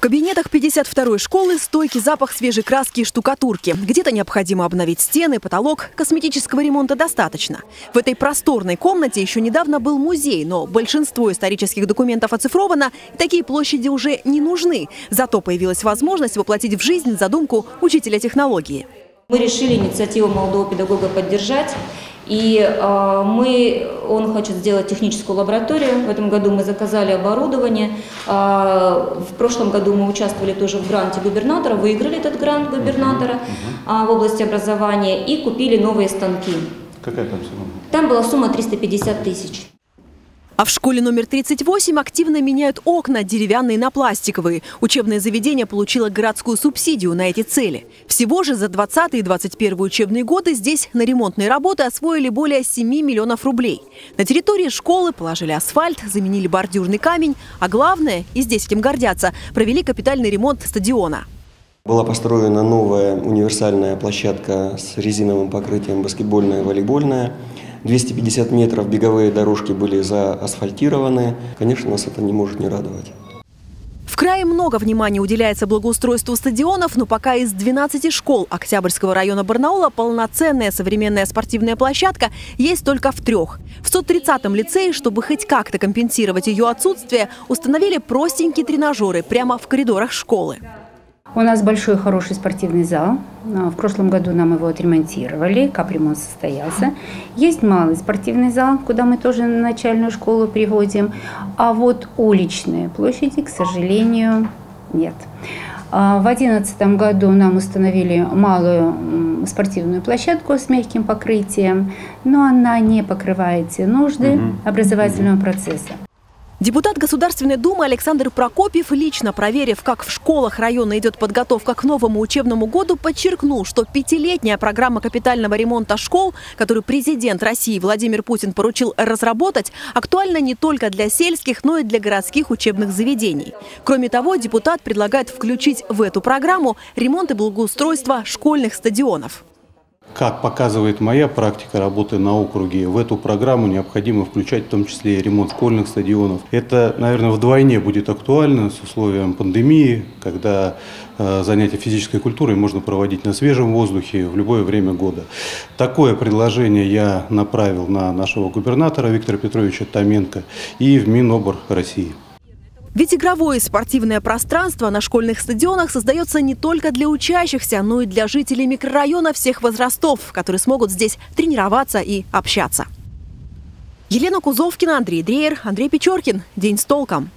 В кабинетах 52-й школы стойкий запах свежей краски и штукатурки. Где-то необходимо обновить стены, потолок. Косметического ремонта достаточно. В этой просторной комнате еще недавно был музей, но большинство исторических документов оцифровано, и такие площади уже не нужны. Зато появилась возможность воплотить в жизнь задумку учителя технологии. Мы решили инициативу молодого педагога поддержать. И э, мы, он хочет сделать техническую лабораторию. В этом году мы заказали оборудование. Э, в прошлом году мы участвовали тоже в гранте губернатора, выиграли этот грант губернатора э, в области образования и купили новые станки. Какая там сумма? Там была сумма 350 тысяч. А в школе номер 38 активно меняют окна деревянные на пластиковые. Учебное заведение получило городскую субсидию на эти цели. Всего же за 20 и 21 учебные годы здесь на ремонтные работы освоили более 7 миллионов рублей. На территории школы положили асфальт, заменили бордюрный камень, а главное, и здесь этим гордятся, провели капитальный ремонт стадиона. Была построена новая универсальная площадка с резиновым покрытием баскетбольная и волейбольная. 250 метров беговые дорожки были заасфальтированы. Конечно, нас это не может не радовать. В крае много внимания уделяется благоустройству стадионов, но пока из 12 школ Октябрьского района Барнаула полноценная современная спортивная площадка есть только в трех. В 130-м лицее, чтобы хоть как-то компенсировать ее отсутствие, установили простенькие тренажеры прямо в коридорах школы. У нас большой хороший спортивный зал. А, в прошлом году нам его отремонтировали, капремонт состоялся. Есть малый спортивный зал, куда мы тоже на начальную школу приводим. А вот уличные площади, к сожалению, нет. А, в 2011 году нам установили малую спортивную площадку с мягким покрытием, но она не покрывает все нужды образовательного процесса. Депутат Государственной Думы Александр Прокопьев, лично проверив, как в школах района идет подготовка к новому учебному году, подчеркнул, что пятилетняя программа капитального ремонта школ, которую президент России Владимир Путин поручил разработать, актуальна не только для сельских, но и для городских учебных заведений. Кроме того, депутат предлагает включить в эту программу ремонт и благоустройство школьных стадионов. Как показывает моя практика работы на округе, в эту программу необходимо включать в том числе и ремонт школьных стадионов. Это, наверное, вдвойне будет актуально с условием пандемии, когда э, занятия физической культурой можно проводить на свежем воздухе в любое время года. Такое предложение я направил на нашего губернатора Виктора Петровича Томенко и в Минобр России. Ведь игровое и спортивное пространство на школьных стадионах создается не только для учащихся, но и для жителей микрорайона всех возрастов, которые смогут здесь тренироваться и общаться. Елена Кузовкина, Андрей Дреер, Андрей Печоркин. День с толком.